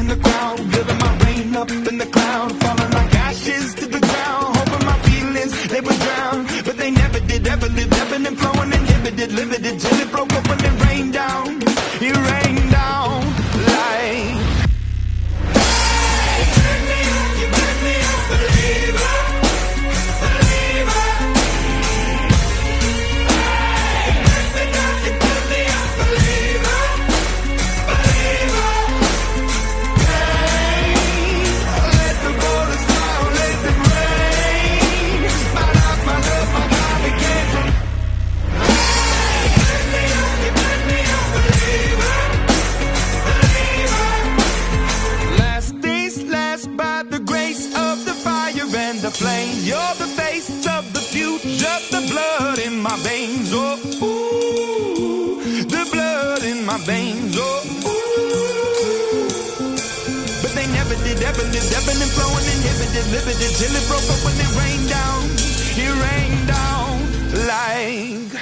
in the crowd, building my up in the falling like ashes to the ground. Hoping my feelings they would drown, but they never did. Ever lived, flowing, inhibited, limited till it broke open But they never did, ever lived, ebbing and flowing, inhibited, limited, till it broke up when it rained down. It rained down like.